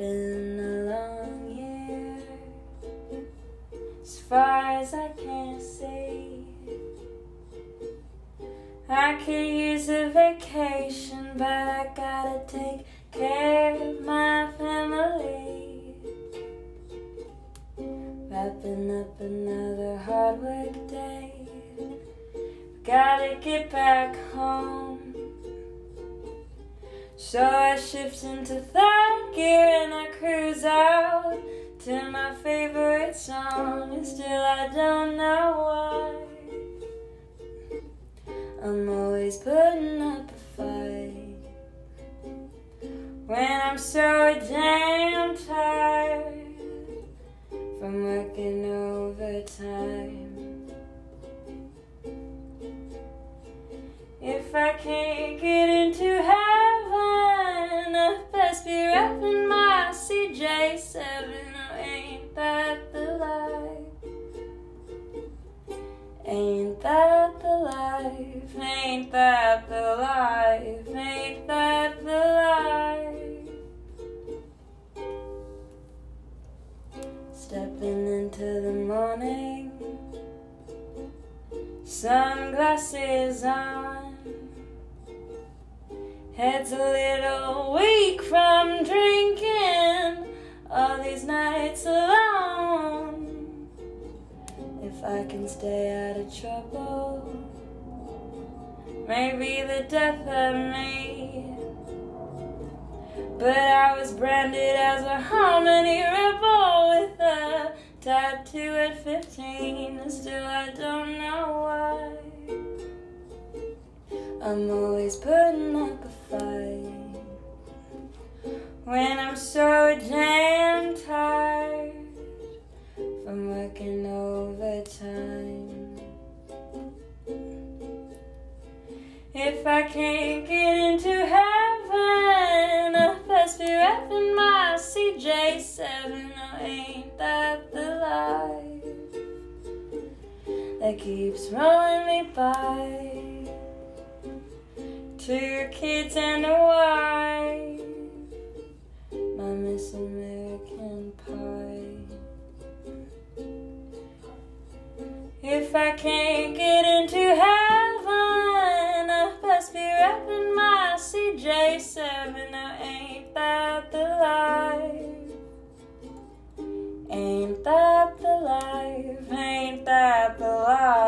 been a long year, as far as I can see. I could use a vacation, but I gotta take care of my family. Wrapping up another hard work day. Gotta get back home. So I shift into third gear and I cruise out to my favorite song. And still I don't know why. I'm always putting up a fight. When I'm so damn tired from working overtime. If I can't get into CJ7. Oh, ain't that the life? Ain't that the life? Ain't that the life? Ain't that the life? Stepping into the morning, sunglasses on. Head's a little weak from drinking I can stay out of trouble, maybe the death of me. But I was branded as a harmony rebel with a tattoo at 15, and still I don't know why. I'm always putting up a fight when I'm so damn tired working overtime. If I can't get into heaven, I best be wrapping my CJ7. Oh, ain't that the life that keeps rolling me by? Two kids and a wife, If I can't get into heaven, I best be wrapping my CJ7. Now, ain't that the life? Ain't that the life? Ain't that the life?